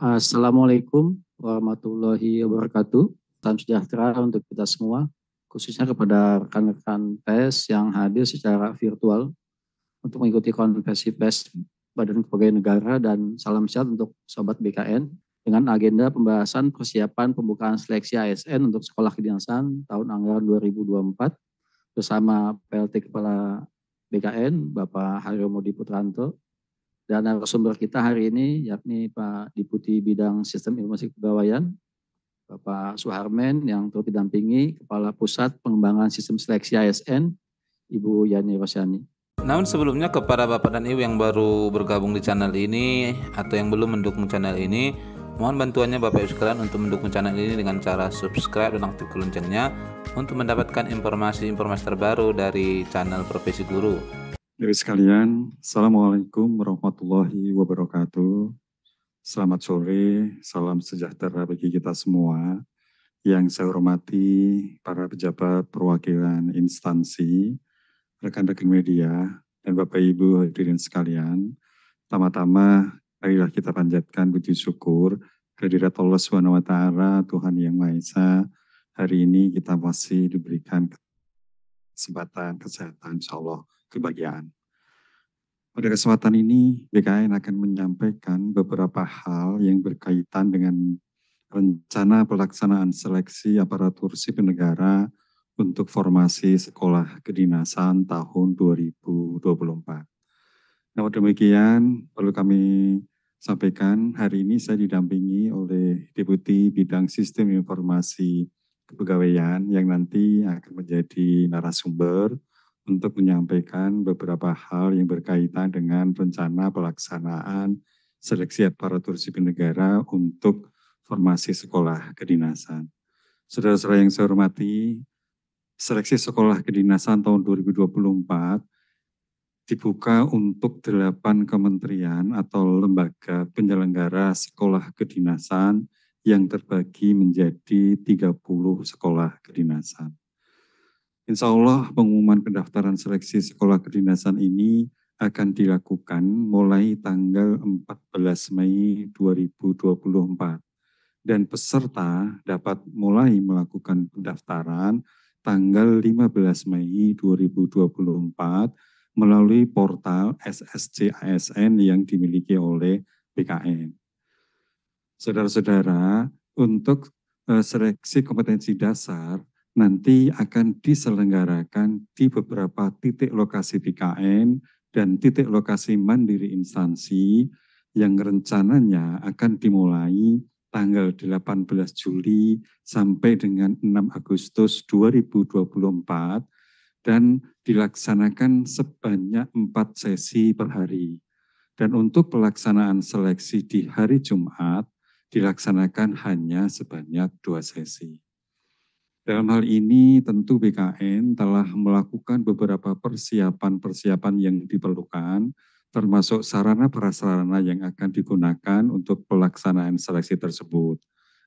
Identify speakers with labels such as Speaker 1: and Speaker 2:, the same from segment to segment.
Speaker 1: Assalamualaikum warahmatullahi wabarakatuh. Salam sejahtera untuk kita semua, khususnya kepada rekan-rekan PES yang hadir secara virtual untuk mengikuti konferensi PES Badan Kepegawaian Negara dan salam sehat untuk Sobat BKN dengan agenda pembahasan persiapan pembukaan seleksi ASN untuk sekolah kedinasan tahun anggaran 2024 bersama PLT Kepala BKN Bapak Haryomodi Putranto dan narasumber kita hari ini yakni Pak Deputi Bidang Sistem Informasi Kepegawaian, Bapak Suharmen yang turut didampingi Kepala Pusat Pengembangan Sistem Seleksi ASN, Ibu Yani Rosyani.
Speaker 2: Namun sebelumnya kepada Bapak dan Ibu yang baru bergabung di channel ini atau yang belum mendukung channel ini, mohon bantuannya Bapak Ibu sekalian untuk mendukung channel ini dengan cara subscribe dan aktifkan loncengnya untuk mendapatkan informasi-informasi terbaru dari channel Profesi Guru.
Speaker 3: Dari sekalian, Assalamualaikum warahmatullahi wabarakatuh. Selamat sore, salam sejahtera bagi kita semua. Yang saya hormati para pejabat perwakilan instansi, rekan-rekan media, dan Bapak Ibu hadirin sekalian. Tama-tama, marilah kita panjatkan puji syukur kehadirat Allah SWT, Tuhan Yang Maha Esa. Hari ini kita masih diberikan kesempatan kesehatan, insya Allah kebahagiaan. Pada kesempatan ini, BKN akan menyampaikan beberapa hal yang berkaitan dengan rencana pelaksanaan seleksi aparatur sipil negara untuk formasi sekolah kedinasan tahun 2024. Namun demikian, perlu kami sampaikan hari ini saya didampingi oleh Deputi Bidang Sistem Informasi Kepegawaian yang nanti akan menjadi narasumber untuk menyampaikan beberapa hal yang berkaitan dengan rencana pelaksanaan seleksi aparatur sipil negara untuk formasi sekolah kedinasan. Saudara-saudara yang saya hormati, seleksi sekolah kedinasan tahun 2024 dibuka untuk delapan kementerian atau lembaga penyelenggara sekolah kedinasan yang terbagi menjadi 30 sekolah kedinasan. Insya Allah pengumuman pendaftaran seleksi sekolah kedinasan ini akan dilakukan mulai tanggal 14 Mei 2024 dan peserta dapat mulai melakukan pendaftaran tanggal 15 Mei 2024 melalui portal SSC ASN yang dimiliki oleh BKN. Saudara-saudara, untuk eh, seleksi kompetensi dasar nanti akan diselenggarakan di beberapa titik lokasi BKN dan titik lokasi mandiri instansi yang rencananya akan dimulai tanggal 18 Juli sampai dengan 6 Agustus 2024 dan dilaksanakan sebanyak empat sesi per hari. Dan untuk pelaksanaan seleksi di hari Jumat dilaksanakan hanya sebanyak dua sesi. Dalam hal ini tentu BKN telah melakukan beberapa persiapan-persiapan yang diperlukan, termasuk sarana prasarana yang akan digunakan untuk pelaksanaan seleksi tersebut.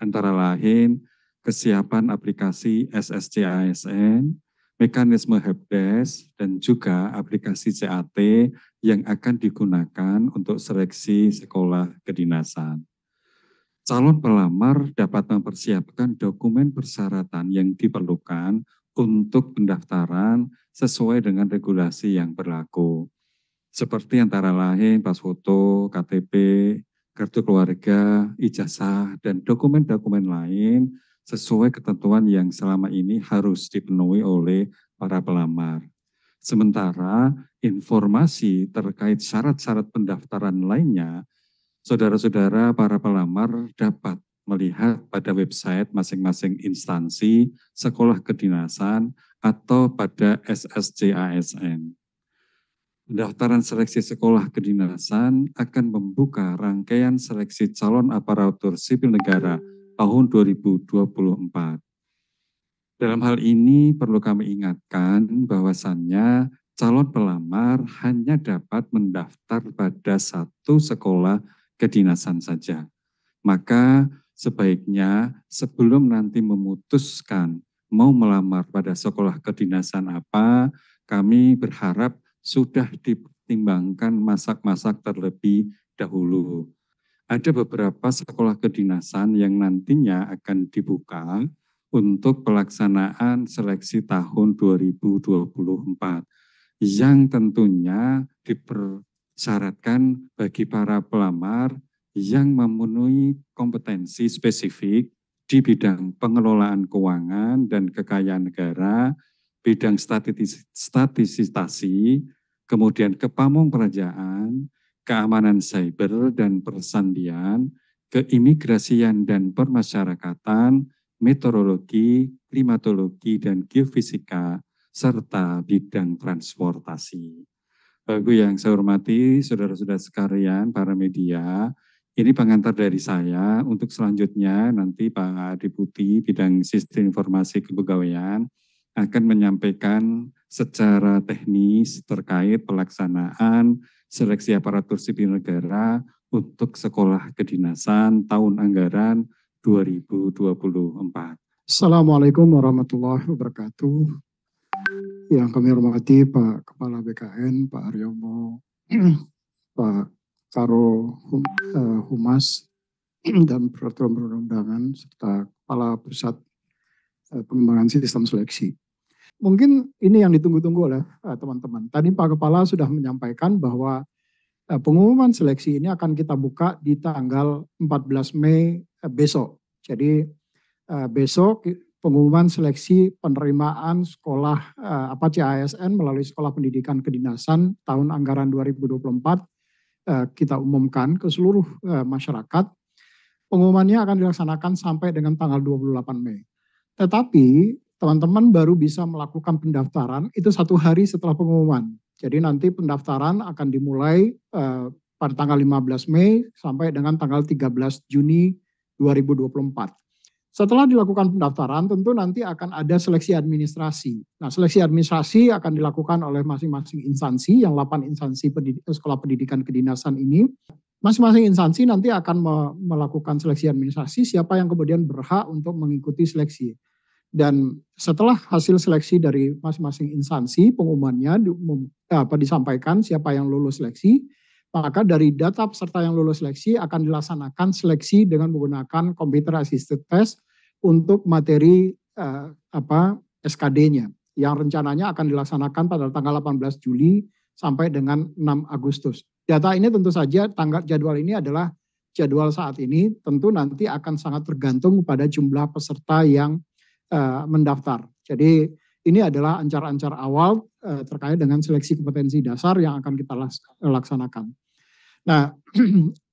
Speaker 3: Antara lain, kesiapan aplikasi SSC ASN, mekanisme helpdesk, dan juga aplikasi CAT yang akan digunakan untuk seleksi sekolah kedinasan calon pelamar dapat mempersiapkan dokumen persyaratan yang diperlukan untuk pendaftaran sesuai dengan regulasi yang berlaku. Seperti antara lain pas foto, KTP, kartu keluarga, ijazah, dan dokumen-dokumen lain sesuai ketentuan yang selama ini harus dipenuhi oleh para pelamar. Sementara informasi terkait syarat-syarat pendaftaran lainnya saudara-saudara para pelamar dapat melihat pada website masing-masing instansi, sekolah kedinasan, atau pada SSC ASN. Pendaftaran seleksi sekolah kedinasan akan membuka rangkaian seleksi calon aparatur sipil negara tahun 2024. Dalam hal ini perlu kami ingatkan bahwasannya calon pelamar hanya dapat mendaftar pada satu sekolah kedinasan saja. Maka sebaiknya sebelum nanti memutuskan mau melamar pada sekolah kedinasan apa, kami berharap sudah dipertimbangkan masak-masak terlebih dahulu. ada beberapa sekolah kedinasan yang nantinya akan dibuka untuk pelaksanaan seleksi tahun 2024 yang tentunya dipersyaratkan bagi para pelamar yang memenuhi kompetensi spesifik di bidang pengelolaan keuangan dan kekayaan negara, bidang statisitasi, kemudian kepamong kerajaan, keamanan cyber dan persandian, keimigrasian dan permasyarakatan, meteorologi, klimatologi, dan geofisika, serta bidang transportasi. Bapak yang saya hormati, saudara-saudara sekalian, para media, ini pengantar dari saya. Untuk selanjutnya nanti Pak Deputi Bidang Sistem Informasi Kepegawaian akan menyampaikan secara teknis terkait pelaksanaan seleksi aparatur sipil negara untuk sekolah kedinasan tahun anggaran 2024.
Speaker 4: Assalamualaikum warahmatullahi wabarakatuh. Yang kami hormati Pak Kepala BKN, Pak Aryomo, Pak Karo uh, Humas dan Peraturan Perundang-undangan serta Kepala Pusat uh, Pengembangan Sistem Seleksi. Mungkin ini yang ditunggu-tunggu oleh eh, teman-teman. Tadi Pak Kepala sudah menyampaikan bahwa pengumuman seleksi ini akan kita buka di tanggal 14 Mei besok. Jadi besok pengumuman seleksi penerimaan sekolah uh, apa CASN melalui Sekolah Pendidikan Kedinasan tahun anggaran 2024 Eh, kita umumkan ke seluruh eh, masyarakat. Pengumumannya akan dilaksanakan sampai dengan tanggal 28 Mei. Tetapi teman-teman baru bisa melakukan pendaftaran itu satu hari setelah pengumuman. Jadi nanti pendaftaran akan dimulai eh, pada tanggal 15 Mei sampai dengan tanggal 13 Juni 2024. Setelah dilakukan pendaftaran, tentu nanti akan ada seleksi administrasi. Nah, seleksi administrasi akan dilakukan oleh masing-masing instansi, yang 8 instansi pendidik, sekolah pendidikan kedinasan ini. Masing-masing instansi nanti akan melakukan seleksi administrasi, siapa yang kemudian berhak untuk mengikuti seleksi. Dan setelah hasil seleksi dari masing-masing instansi, pengumumannya apa, disampaikan siapa yang lulus seleksi, maka dari data peserta yang lulus seleksi akan dilaksanakan seleksi dengan menggunakan computer assisted test untuk materi uh, apa SKD-nya yang rencananya akan dilaksanakan pada tanggal 18 Juli sampai dengan 6 Agustus. Data ini tentu saja tanggal jadwal ini adalah jadwal saat ini tentu nanti akan sangat tergantung pada jumlah peserta yang uh, mendaftar. Jadi ini adalah ancar-ancar awal uh, terkait dengan seleksi kompetensi dasar yang akan kita laksanakan. Nah,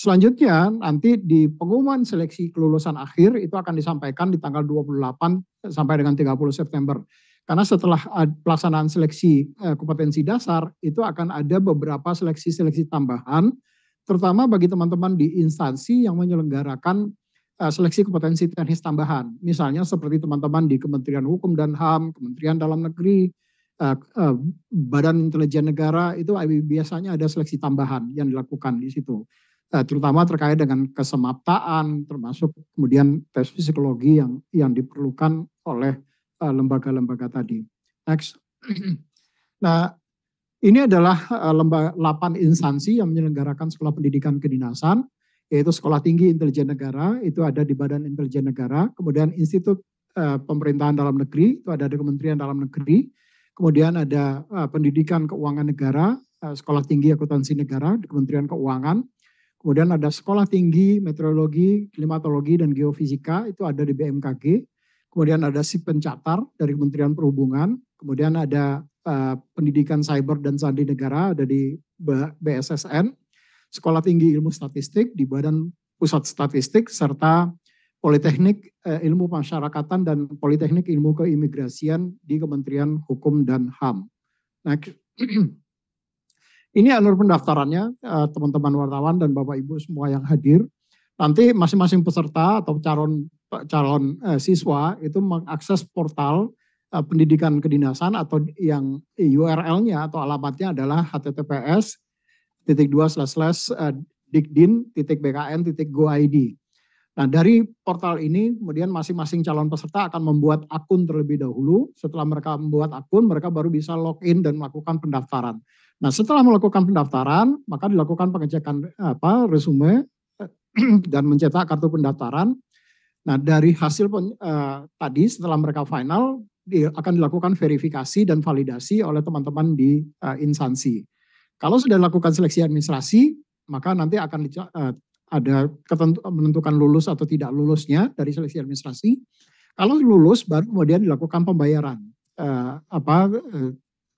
Speaker 4: Selanjutnya nanti di pengumuman seleksi kelulusan akhir itu akan disampaikan di tanggal 28 sampai dengan 30 September. Karena setelah pelaksanaan seleksi eh, kompetensi dasar itu akan ada beberapa seleksi-seleksi tambahan terutama bagi teman-teman di instansi yang menyelenggarakan eh, seleksi kompetensi teknis tambahan. Misalnya seperti teman-teman di Kementerian Hukum dan HAM, Kementerian Dalam Negeri, eh, Badan Intelijen Negara itu biasanya ada seleksi tambahan yang dilakukan di situ. Eh, terutama terkait dengan kesemaptaan, termasuk kemudian tes psikologi yang yang diperlukan oleh eh, lembaga-lembaga tadi. Next. nah, ini adalah lembaga 8 instansi yang menyelenggarakan sekolah pendidikan kedinasan, yaitu Sekolah Tinggi Intelijen Negara, itu ada di Badan Intelijen Negara, kemudian Institut uh, Pemerintahan Dalam Negeri, itu ada di Kementerian Dalam Negeri, kemudian ada uh, Pendidikan Keuangan Negara, uh, Sekolah Tinggi Akuntansi Negara di Kementerian Keuangan, Kemudian ada Sekolah Tinggi Meteorologi, Klimatologi, dan Geofisika, itu ada di BMKG. Kemudian ada SIP Pencatar dari Kementerian Perhubungan. Kemudian ada Pendidikan Cyber dan Sandi Negara, ada di BSSN. Sekolah Tinggi Ilmu Statistik di Badan Pusat Statistik, serta Politeknik uh, Ilmu Masyarakatan dan Politeknik Ilmu Keimigrasian di Kementerian Hukum dan HAM. Nah, Ini alur pendaftarannya eh, teman-teman wartawan dan Bapak Ibu semua yang hadir. Nanti masing-masing peserta atau calon calon eh, siswa itu mengakses portal eh, pendidikan kedinasan atau yang URL-nya atau alamatnya adalah https titik dua slash slash dikdin titik bkn titik go id. Nah, dari portal ini kemudian masing-masing calon peserta akan membuat akun terlebih dahulu. Setelah mereka membuat akun, mereka baru bisa login dan melakukan pendaftaran. Nah, setelah melakukan pendaftaran, maka dilakukan pengecekan apa resume dan mencetak kartu pendaftaran. Nah, dari hasil uh, tadi setelah mereka final akan dilakukan verifikasi dan validasi oleh teman-teman di uh, instansi. Kalau sudah dilakukan seleksi administrasi, maka nanti akan uh, ada ketentu, menentukan lulus atau tidak lulusnya dari seleksi administrasi. Kalau lulus baru kemudian dilakukan pembayaran eh, apa eh,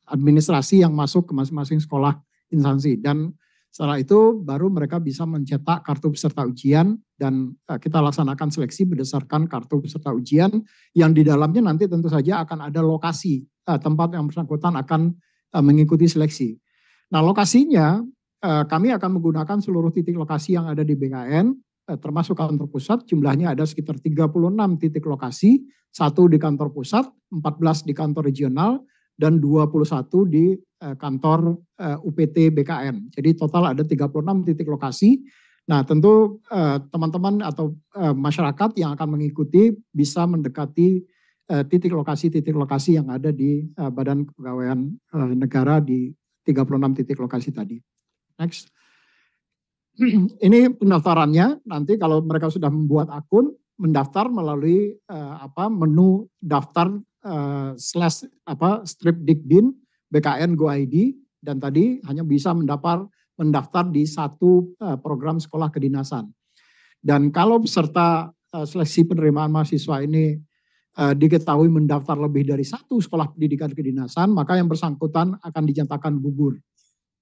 Speaker 4: administrasi yang masuk ke masing-masing sekolah instansi dan setelah itu baru mereka bisa mencetak kartu peserta ujian dan eh, kita laksanakan seleksi berdasarkan kartu peserta ujian yang di dalamnya nanti tentu saja akan ada lokasi eh, tempat yang bersangkutan akan eh, mengikuti seleksi. Nah lokasinya Eh, kami akan menggunakan seluruh titik lokasi yang ada di BKN, eh, termasuk kantor pusat, jumlahnya ada sekitar 36 titik lokasi, satu di kantor pusat, 14 di kantor regional, dan 21 di eh, kantor UPT BKN. Jadi total ada 36 titik lokasi. Nah tentu teman-teman atau masyarakat yang akan mengikuti bisa mendekati titik lokasi-titik lokasi yang ada di Badan Kepegawaian Negara di 36 titik lokasi tadi. Next. Ini pendaftarannya nanti kalau mereka sudah membuat akun mendaftar melalui uh, apa menu daftar uh, slash apa strip dikbin BKN Go ID dan tadi hanya bisa mendaftar mendaftar di satu uh, program sekolah kedinasan. Dan kalau peserta uh, seleksi penerimaan mahasiswa ini uh, diketahui mendaftar lebih dari satu sekolah pendidikan kedinasan, maka yang bersangkutan akan dinyatakan gugur.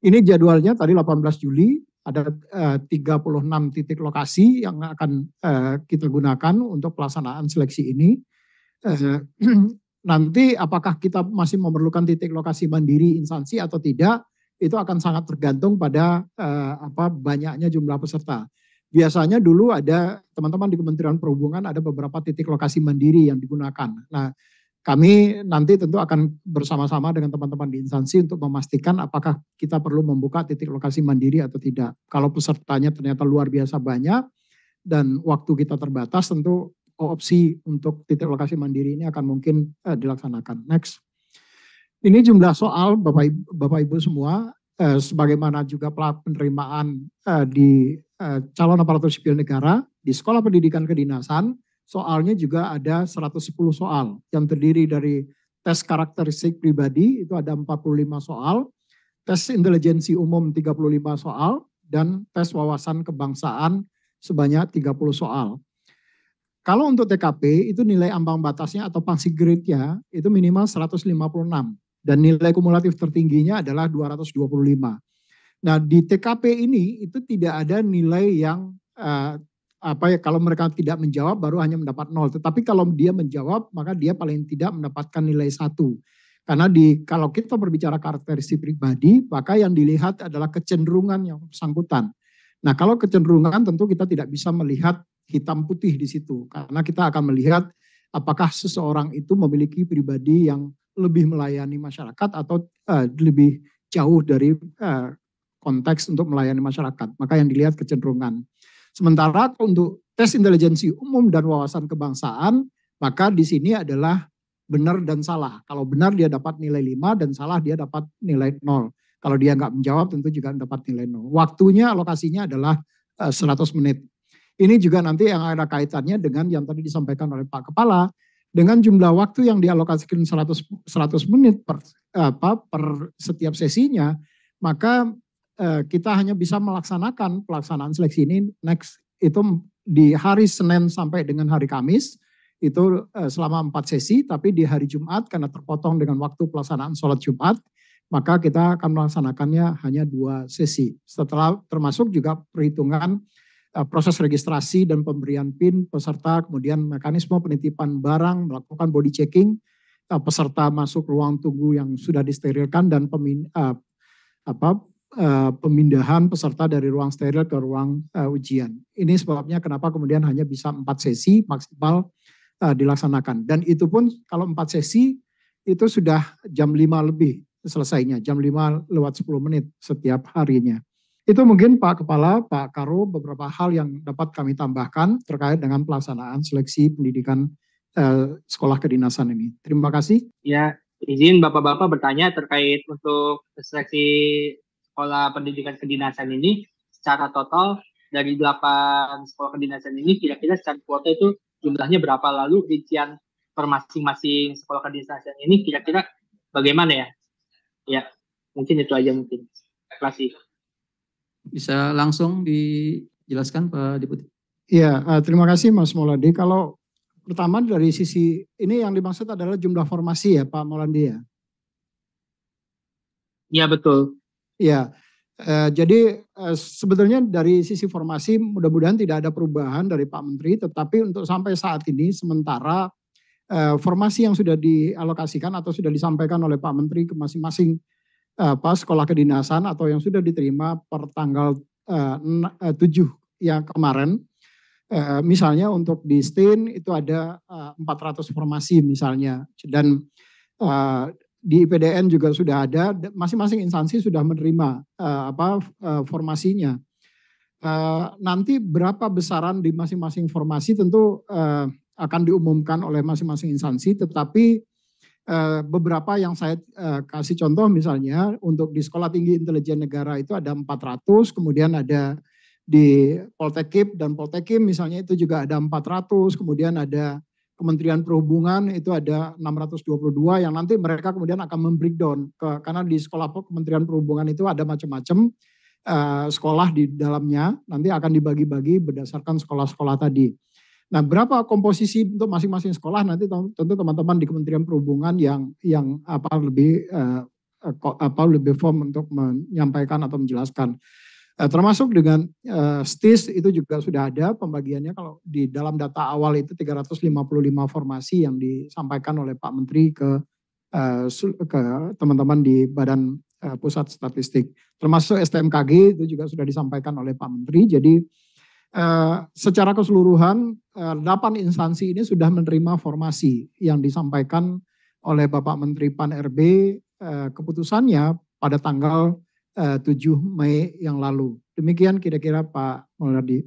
Speaker 4: Ini jadwalnya tadi 18 Juli ada eh, 36 titik lokasi yang akan eh, kita gunakan untuk pelaksanaan seleksi ini. Eh, nanti apakah kita masih memerlukan titik lokasi mandiri instansi atau tidak itu akan sangat tergantung pada eh, apa banyaknya jumlah peserta. Biasanya dulu ada teman-teman di Kementerian Perhubungan ada beberapa titik lokasi mandiri yang digunakan. Nah, kami nanti tentu akan bersama-sama dengan teman-teman di instansi untuk memastikan apakah kita perlu membuka titik lokasi mandiri atau tidak. Kalau pesertanya ternyata luar biasa banyak dan waktu kita terbatas, tentu opsi untuk titik lokasi mandiri ini akan mungkin uh, dilaksanakan. Next. Ini jumlah soal Bapak Ibu, Bapak semua, uh, sebagaimana juga penerimaan uh, di uh, calon aparatur sipil negara di sekolah pendidikan kedinasan soalnya juga ada 110 soal yang terdiri dari tes karakteristik pribadi itu ada 45 soal, tes intelijensi umum 35 soal, dan tes wawasan kebangsaan sebanyak 30 soal. Kalau untuk TKP itu nilai ambang batasnya atau pangsi grade-nya itu minimal 156 dan nilai kumulatif tertingginya adalah 225. Nah di TKP ini itu tidak ada nilai yang uh, apa ya kalau mereka tidak menjawab baru hanya mendapat nol. Tetapi kalau dia menjawab maka dia paling tidak mendapatkan nilai satu. Karena di kalau kita berbicara karakteristik pribadi maka yang dilihat adalah kecenderungan yang bersangkutan. Nah kalau kecenderungan tentu kita tidak bisa melihat hitam putih di situ karena kita akan melihat apakah seseorang itu memiliki pribadi yang lebih melayani masyarakat atau uh, lebih jauh dari uh, konteks untuk melayani masyarakat. Maka yang dilihat kecenderungan. Sementara untuk tes intelijensi umum dan wawasan kebangsaan, maka di sini adalah benar dan salah. Kalau benar dia dapat nilai 5 dan salah dia dapat nilai 0. Kalau dia nggak menjawab tentu juga dapat nilai 0. Waktunya alokasinya adalah 100 eh, menit. Ini juga nanti yang ada kaitannya dengan yang tadi disampaikan oleh Pak Kepala, dengan jumlah waktu yang dialokasikan 100, 100 menit per, apa, per setiap sesinya, maka Eh, kita hanya bisa melaksanakan pelaksanaan seleksi ini next itu di hari Senin sampai dengan hari Kamis itu eh, selama empat sesi, tapi di hari Jumat karena terpotong dengan waktu pelaksanaan sholat Jumat, maka kita akan melaksanakannya hanya dua sesi. Setelah termasuk juga perhitungan eh, proses registrasi dan pemberian PIN peserta, kemudian mekanisme penitipan barang, melakukan body checking, peserta masuk ruang tunggu yang sudah disterilkan dan pemin, apa, uh, pemindahan peserta dari ruang steril ke ruang uh, ujian. Ini sebabnya kenapa kemudian hanya bisa empat sesi maksimal uh, dilaksanakan. Dan itu pun kalau empat sesi itu sudah jam 5 lebih selesainya, jam 5 lewat 10 menit setiap harinya. Itu mungkin Pak Kepala, Pak Karo, beberapa hal yang dapat kami tambahkan terkait dengan pelaksanaan seleksi pendidikan eh, sekolah kedinasan ini. Terima kasih.
Speaker 5: Ya, izin Bapak-Bapak bertanya terkait untuk seleksi sekolah pendidikan kedinasan ini secara total dari delapan sekolah kedinasan ini kira-kira secara kuota itu jumlahnya berapa lalu rincian per masing-masing sekolah kedinasan ini kira-kira bagaimana ya? Ya, mungkin itu aja mungkin. Terima kasih.
Speaker 1: Bisa langsung dijelaskan Pak Deputi?
Speaker 4: Iya, uh, terima kasih Mas Mauladi. Kalau pertama dari sisi ini yang dimaksud adalah jumlah formasi ya Pak Mauladi ya?
Speaker 5: Iya betul.
Speaker 4: Iya, uh, jadi uh, sebetulnya dari sisi formasi mudah-mudahan tidak ada perubahan dari Pak Menteri, tetapi untuk sampai saat ini sementara uh, formasi yang sudah dialokasikan atau sudah disampaikan oleh Pak Menteri ke masing-masing apa sekolah kedinasan atau yang sudah diterima per tanggal uh, 7 yang kemarin uh, misalnya untuk di STIN itu ada uh, 400 formasi misalnya. Dan uh, di IPDN juga sudah ada masing-masing instansi sudah menerima uh, apa uh, formasinya. Uh, nanti berapa besaran di masing-masing formasi tentu uh, akan diumumkan oleh masing-masing instansi tetapi Eh, beberapa yang saya uh, kasih contoh misalnya untuk di Sekolah Tinggi Intelijen Negara itu ada 400, kemudian ada di Poltekip dan Poltekim misalnya itu juga ada 400, kemudian ada Kementerian Perhubungan itu ada 622 yang nanti mereka kemudian akan membreakdown ke karena di sekolah Kementerian Perhubungan itu ada macam-macam uh, sekolah di dalamnya nanti akan dibagi-bagi berdasarkan sekolah-sekolah tadi. Nah, berapa komposisi untuk masing-masing sekolah nanti tentu teman-teman di Kementerian Perhubungan yang yang apa lebih uh, apa lebih form untuk menyampaikan atau menjelaskan. Uh, termasuk dengan uh, STIS itu juga sudah ada pembagiannya kalau di dalam data awal itu 355 formasi yang disampaikan oleh Pak Menteri ke uh, ke teman-teman di Badan uh, Pusat Statistik. Termasuk STMKG itu juga sudah disampaikan oleh Pak Menteri. Jadi Eh, secara keseluruhan uh, delapan instansi ini sudah menerima formasi yang disampaikan oleh Bapak Menteri Pan RB uh, keputusannya pada tanggal uh, 7 Mei yang lalu. Demikian kira-kira Pak Muladi.